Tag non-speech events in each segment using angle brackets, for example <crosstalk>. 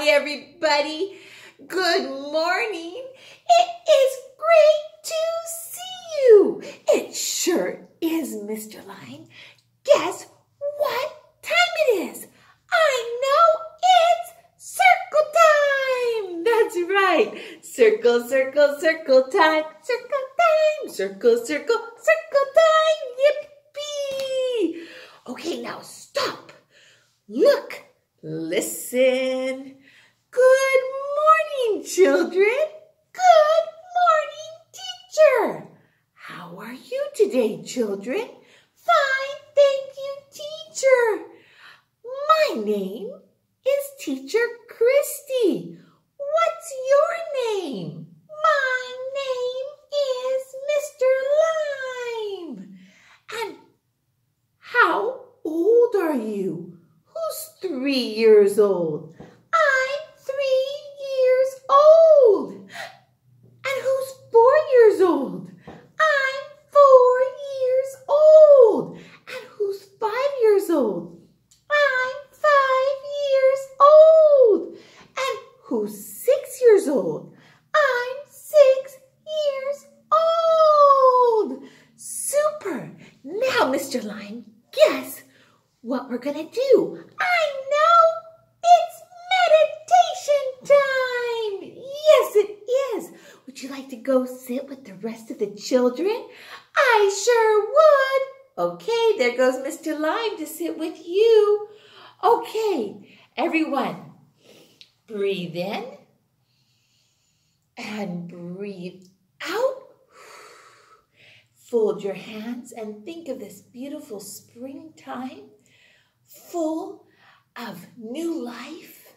Hi, everybody. Good morning. It is great to see you. It sure is, Mr. Lion. Guess what time it is? I know it's circle time. That's right. Circle, circle, circle time. Circle time. Circle, circle, circle time. Yippee. Okay, now stop. Look. Listen. Good morning, children. Good morning, teacher. How are you today, children? Fine, thank you, teacher. My name is Teacher Christy. What's your name? My name is Mr. Lion. And how old are you? Who's three years old? I'm three years old. And who's four years old? I'm four years old. And who's five years old? I'm five years old. And who's six years old? I'm six years old. Super. Now, Mr. Lion, guess what we're going to do. I know it's meditation time. Yes, it is. Would you like to go sit with the rest of the children? I sure would. Okay, there goes Mr. Lion to sit with you. Okay, everyone, breathe in and breathe out. Fold your hands and think of this beautiful springtime full of new life,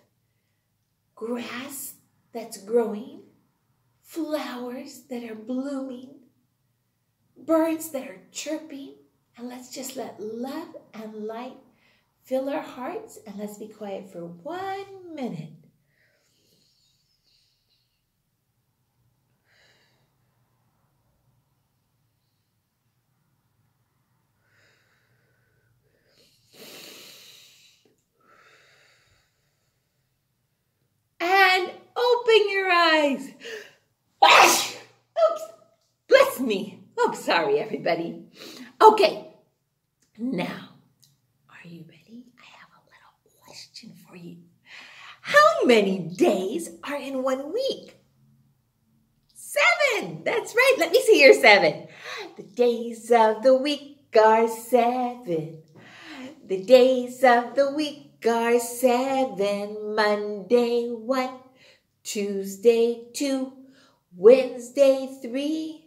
grass that's growing, flowers that are blooming, birds that are chirping. And let's just let love and light fill our hearts and let's be quiet for one minute. and open your eyes. Oops, bless me. Oh, sorry, everybody. Okay, now, are you ready? I have a little question for you. How many days are in one week? Seven. That's right. Let me see your seven. The days of the week are seven. The days of the week are seven. Monday, one. Tuesday, two. Wednesday, three.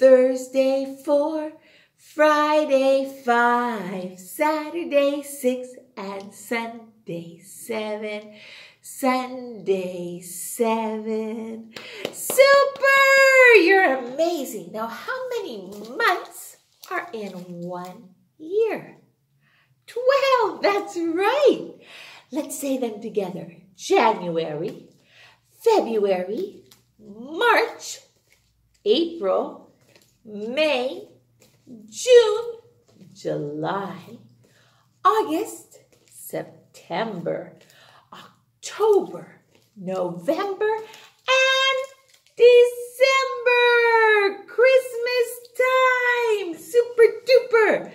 Thursday, four. Friday, five. Saturday, six. And Sunday, seven. Sunday, seven. Super! You're amazing. Now, how many months are in one year? Twelve, that's right. Let's say them together. January, February, March, April, May, June, July, August, September, October, November, and December. Christmas time. Super duper.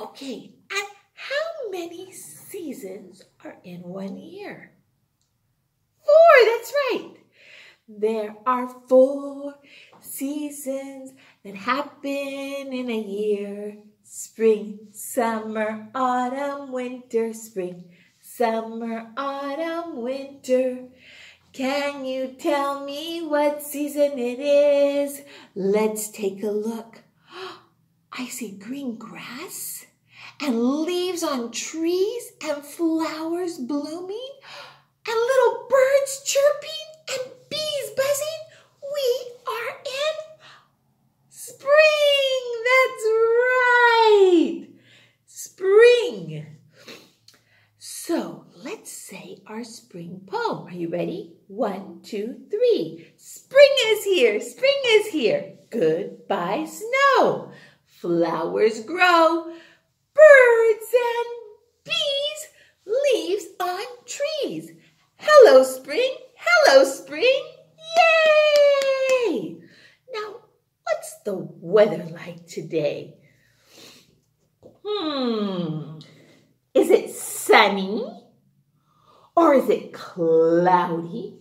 Okay, and how many seasons are in one year? Four, that's right. There are four seasons that happen in a year. Spring, summer, autumn, winter, spring, summer, autumn, winter. Can you tell me what season it is? Let's take a look. <gasps> I see green grass and leaves on trees and flowers blooming and little birds chirping and bees buzzing. We are in spring. That's right. Spring. So let's say our spring poem. Are you ready? One, two, three. Spring is here. Spring is here. Goodbye, snow. Flowers grow. Birds and bees. Leaves on trees. Hello, spring. Hello, spring. Yay! Now, what's the weather like today? Hmm. Is it sunny? Or is it cloudy?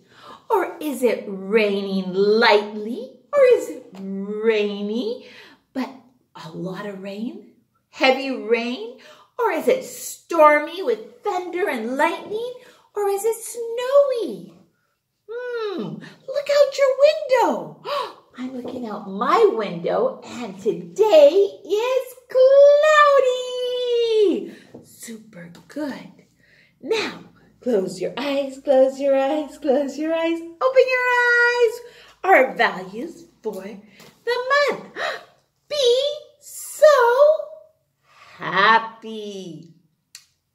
Or is it raining lightly? Or is it rainy, but a lot of rain? Heavy rain? Or is it stormy with thunder and lightning? Or is it snowy? Hmm, look out your window. <gasps> I'm looking out my window and today is cloudy. Super good. Now, close your eyes, close your eyes, close your eyes, open your eyes. Our values for the month. <gasps> Be so happy.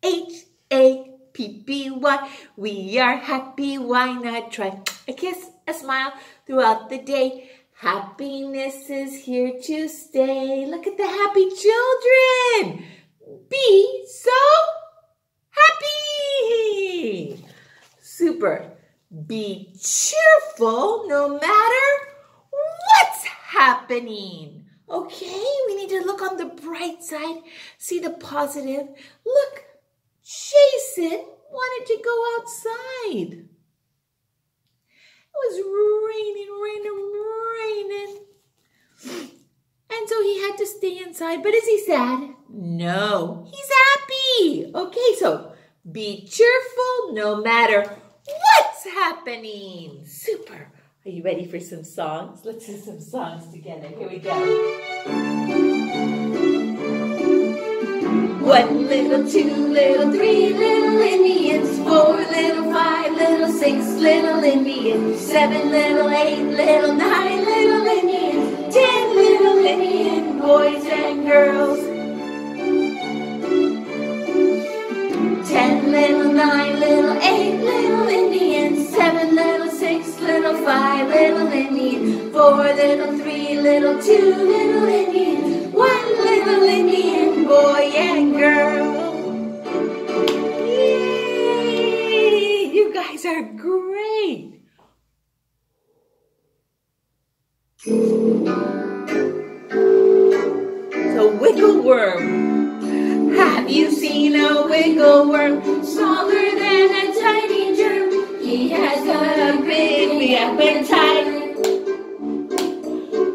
H A P P Y. We are happy. Why not try a kiss, a smile throughout the day? Happiness is here to stay. Look at the happy children. Be so happy. Super. Be cheerful no matter what's happening. Okay, we need to look on the bright side, see the positive. Look, Jason wanted to go outside. It was raining, raining, raining. And so he had to stay inside. But is he sad? No, he's happy. Okay, so be cheerful no matter what's happening. Super. Are you ready for some songs? Let's do some songs together. Here we go. One little, two little, three little Indians, four little, five little, six little Indians, seven little, eight little, nine little Indians, ten little Indian boys and girls. Little, nine little, eight little Indians, seven little, six little, five little Indians, four little, three little, two little Indians, one little Indian boy and girl. Yay! You guys are great. So wiggle worm. Have you seen a wiggle worm smaller than a tiny germ? He has got a big appetite.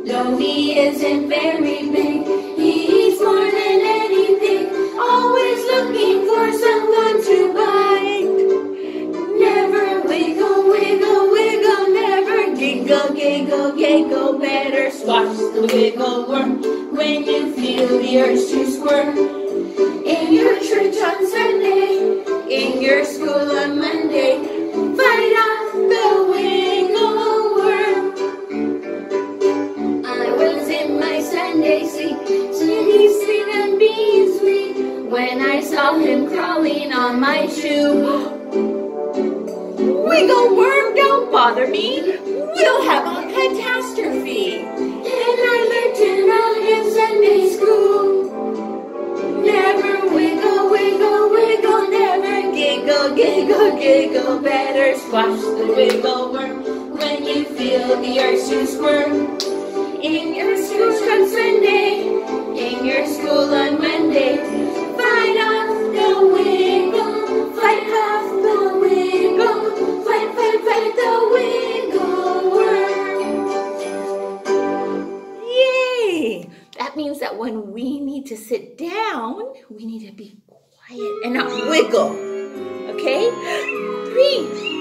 Though he isn't very big, he's more than anything. Always looking for someone to bite. Never wiggle, wiggle, wiggle, never giggle, giggle, giggle. Better squash the wiggle worm when you feel the urge to squirm. In your church on Sunday, in your school on Monday, fight off the wiggle worm. I was in my Sunday suit, sneezing and being sweet, when I saw him crawling on my shoe. Wiggle worm, don't bother me. We'll have a catastrophe. And I learned to know in Sunday school. Never wiggle, wiggle, wiggle, never giggle, giggle, giggle. Better squash the wiggle worm when you feel the urge to squirm. In your school on Sunday, in your school on Monday, fight off the wiggle, fight off the wiggle, fight, fight, fight the wiggle worm. Yay! That means that when we need to sit down, we need to be quiet and not wiggle. Okay? Three.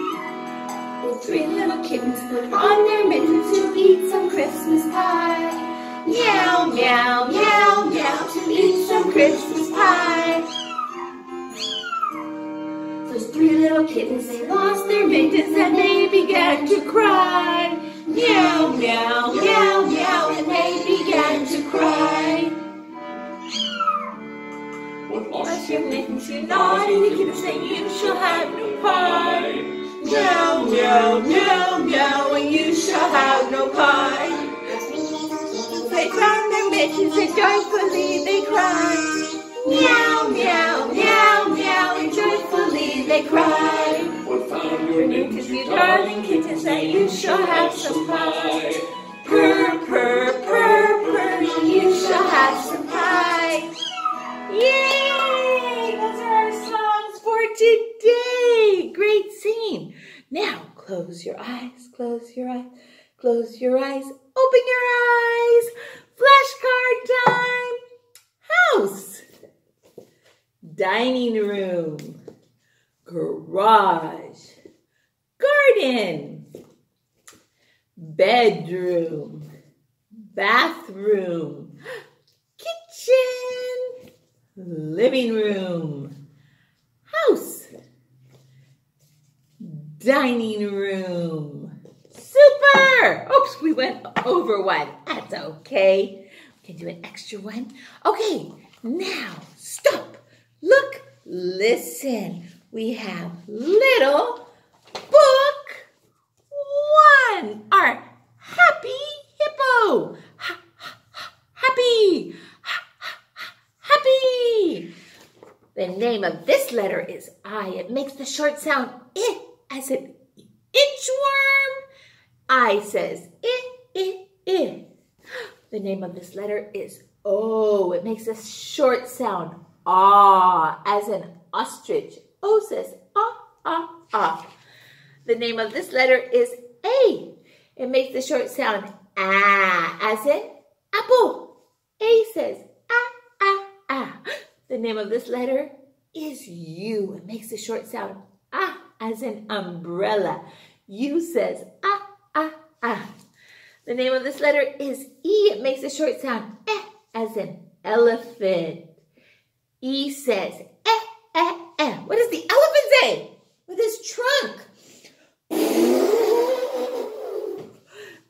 Three little kittens put on their mittens to eat some Christmas pie. Meow, meow, meow, meow, to eat some Christmas pie. Those three little kittens, they lost their mittens and they began to cry. Meow, meow, meow, meow, and they Lost your mittens, you kittens you shall have no pie. Meow, meow, meow, meow, and you shall have no pie. They found their mittens and joyfully they cried. Meow, meow, meow, meow, and joyfully they cried. What found your shall have some pie. Close your eyes, close your eyes, open your eyes. Flashcard time. House. Dining room. Garage. Garden. Bedroom. Bathroom. Kitchen. Living room. House. Dining room. Super! Oops, we went over one. That's okay. We can do an extra one. Okay, now stop. Look, listen. We have little book one. Our happy hippo. Ha, ha, ha, happy. Ha, ha, ha, happy. The name of this letter is I. It makes the short sound I as an inchworm. I says I, I, I. The name of this letter is O. It makes a short sound ah as an ostrich. O says ah, ah, ah. The name of this letter is A. It makes the short sound ah as in apple. A says ah, ah, ah. The name of this letter is U. It makes the short sound ah as in umbrella. U says ah, ah. The name of this letter is E. It makes a short sound eh as in elephant. E says eh, eh, eh. What does the elephant say? With his trunk.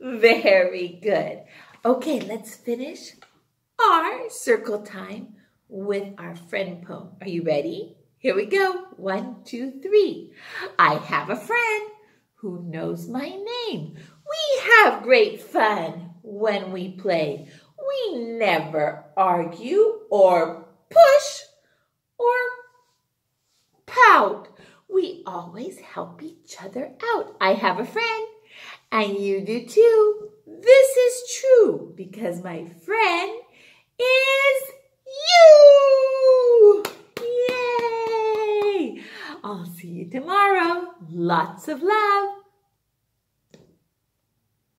Very good. Okay, let's finish our circle time with our friend poem. Are you ready? Here we go. One, two, three. I have a friend who knows my name. We have great fun when we play. We never argue or push or pout. We always help each other out. I have a friend and you do too. This is true because my friend is you. Yay! I'll see you tomorrow. Lots of love.